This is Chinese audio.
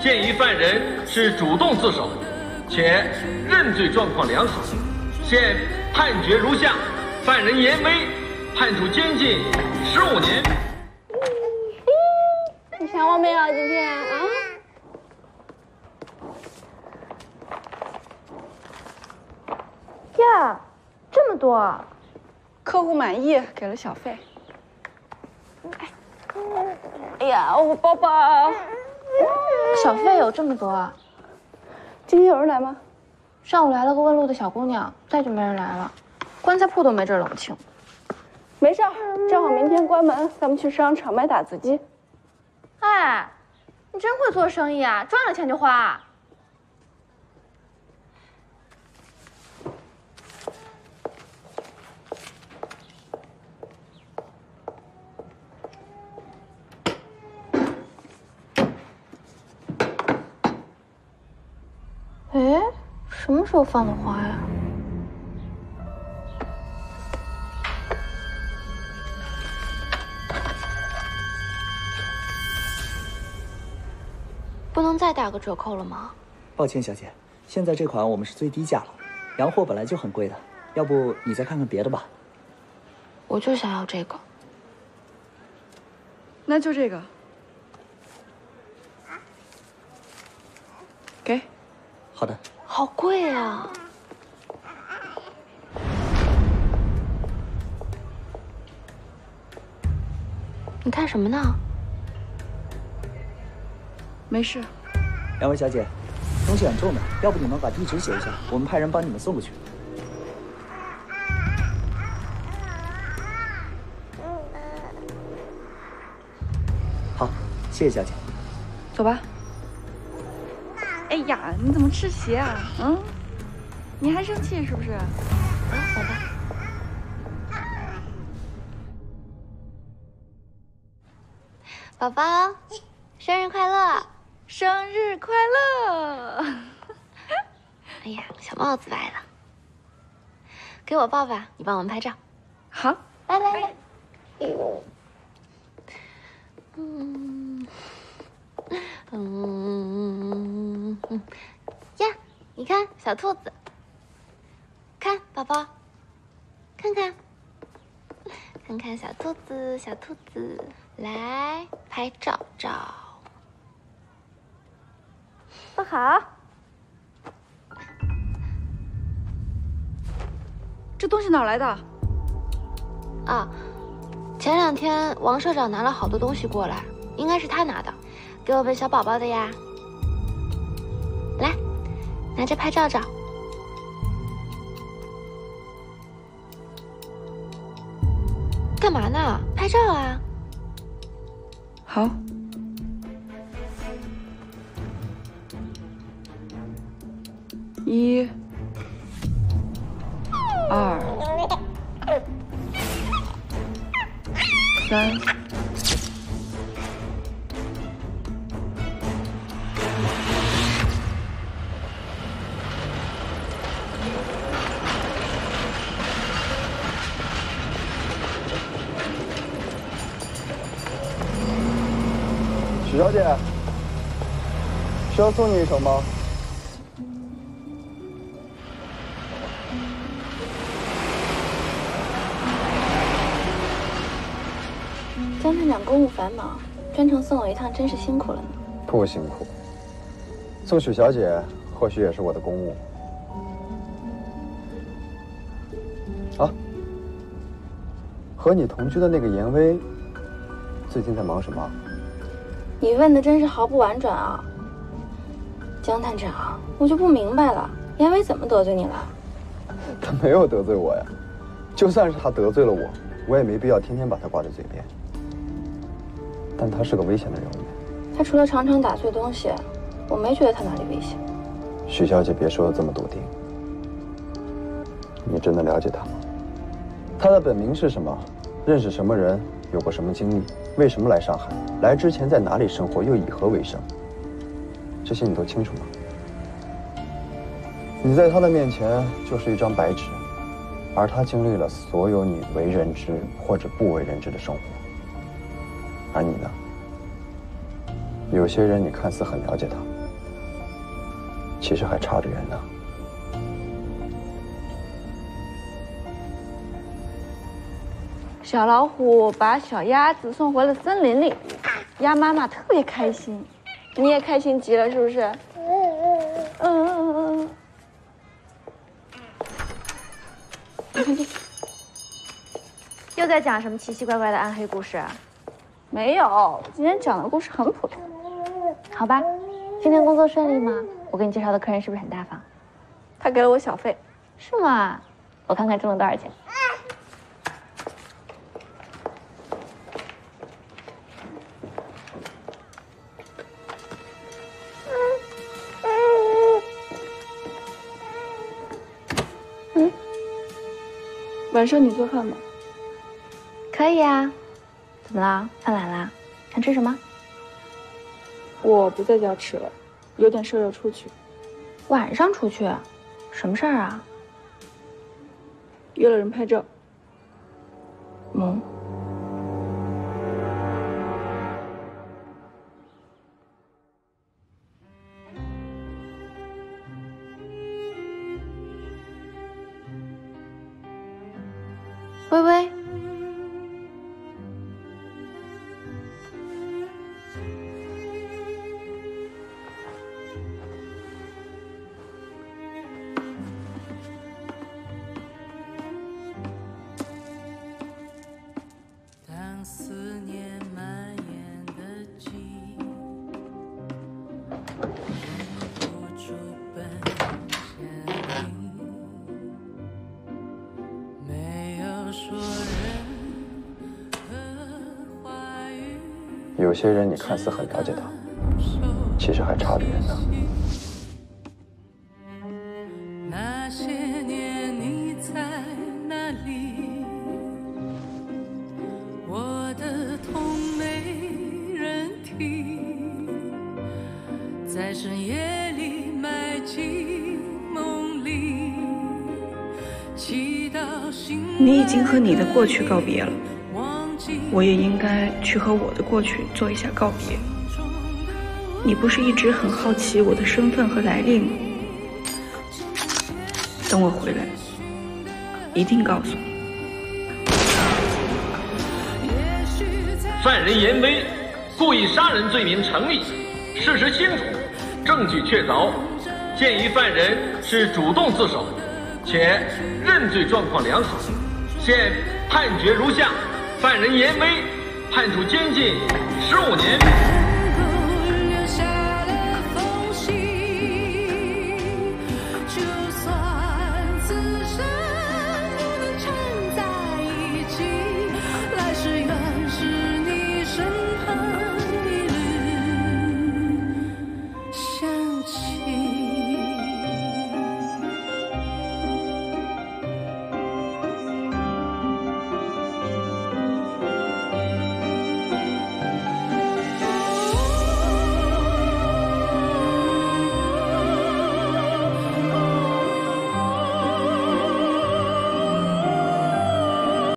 鉴于犯人是主动自首，且认罪状况良好，现判决如下：犯人严威判处监禁十五年。你想我没有今天啊？呀，这么多！客户满意，给了小费。哎呀，我包包。小费有这么多啊？今天有人来吗？上午来了个问路的小姑娘，再就没人来了。棺材铺都没这冷清。没事，正好明天关门，咱们去商场买打字机。哎，你真会做生意啊！赚了钱就花。哎，什么时候放的花呀？不能再打个折扣了吗？抱歉，小姐，现在这款我们是最低价了，洋货本来就很贵的，要不你再看看别的吧。我就想要这个。那就这个。给。好的。好贵啊！你看什么呢？没事。两位小姐，东西很重的，要不你们把地址写一下，我们派人帮你们送过去。好，谢谢小姐。走吧。哎呀，你怎么吃鞋啊？嗯，你还生气是不是？走吧。宝宝，生日快乐！生日快乐！哎呀，小帽子歪了，给我抱吧，你帮我们拍照。好，来来来。哎呦，嗯嗯嗯呀，你看小兔子，看宝宝，看看，看看小兔子，小兔子，来拍照照。不好，这东西哪来的？啊，前两天王社长拿了好多东西过来，应该是他拿的，给我们小宝宝的呀。来，拿着拍照照。干嘛呢？拍照啊。好。一、二、三。许小姐，需要送你一程吗？江探长公务繁忙，专程送我一趟，真是辛苦了呢。不辛苦，送许小姐或许也是我的公务。啊，和你同居的那个严威，最近在忙什么？你问的真是毫不婉转啊，江探长，我就不明白了，严伟怎么得罪你了？他没有得罪我呀，就算是他得罪了我，我也没必要天天把他挂在嘴边。但他是个危险的人物。他除了常常打碎东西，我没觉得他哪里危险。许小姐，别说的这么笃定。你真的了解他吗？他的本名是什么？认识什么人？有过什么经历？为什么来上海？来之前在哪里生活？又以何为生？这些你都清楚吗？你在他的面前就是一张白纸，而他经历了所有你为人知或者不为人知的生活。而你呢？有些人你看似很了解他，其实还差着远呢。小老虎把小鸭子送回了森林里，鸭妈妈特别开心，你也开心极了，是不是？嗯嗯嗯嗯。你看这，又在讲什么奇奇怪怪的暗黑故事？啊？没有，今天讲的故事很普通。好吧，今天工作顺利吗？我给你介绍的客人是不是很大方？他给了我小费。是吗？我看看挣了多少钱。晚上你做饭吗？可以啊。怎么了？饭懒啦？想吃什么？我不在家吃了，有点事儿要出去。晚上出去？什么事儿啊？约了人拍照。嗯。微微，当思念蔓延的季，忍不住奔。有些人你看似很了解他，其实还差得远呢。那些年你在哪里？我的痛没人听，在深夜里埋进梦里，祈祷你已经和你的过去告别了。我也应该去和我的过去做一下告别。你不是一直很好奇我的身份和来历吗？等我回来，一定告诉你。犯人严威故意杀人罪名成立，事实清楚，证据确凿。鉴于犯人是主动自首，且认罪状况良好，现判决如下。犯人严威，判处监禁十五年。